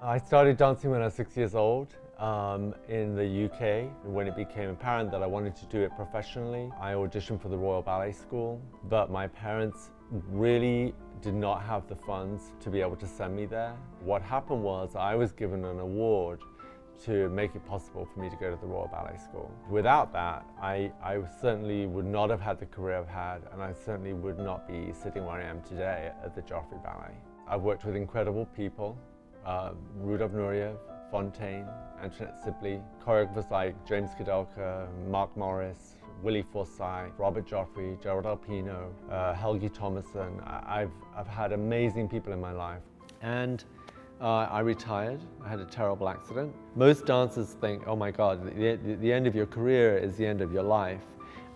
I started dancing when I was six years old um, in the UK. When it became apparent that I wanted to do it professionally, I auditioned for the Royal Ballet School, but my parents really did not have the funds to be able to send me there. What happened was I was given an award to make it possible for me to go to the Royal Ballet School. Without that, I, I certainly would not have had the career I've had, and I certainly would not be sitting where I am today at the Joffrey Ballet. I've worked with incredible people, uh, Rudolf Nureyev, Fonteyn, Antoinette Sibley, choreographers like James Kudelka, Mark Morris, Willie Forsythe, Robert Joffrey, Gerald Arpino, uh, Helgi Tomasson. I've, I've had amazing people in my life. And uh, I retired. I had a terrible accident. Most dancers think, oh my God, the, the, the end of your career is the end of your life.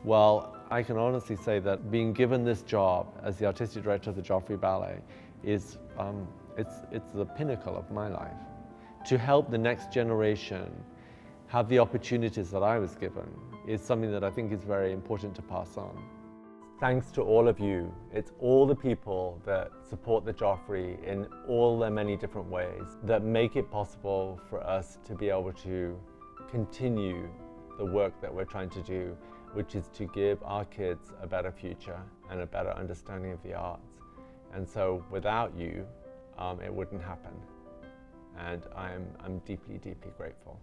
Well, I can honestly say that being given this job as the artistic director of the Joffrey Ballet is um, it's, it's the pinnacle of my life. To help the next generation have the opportunities that I was given is something that I think is very important to pass on. Thanks to all of you. It's all the people that support the Joffrey in all their many different ways that make it possible for us to be able to continue the work that we're trying to do, which is to give our kids a better future and a better understanding of the arts. And so without you, um, it wouldn't happen. And I'm, I'm deeply, deeply grateful.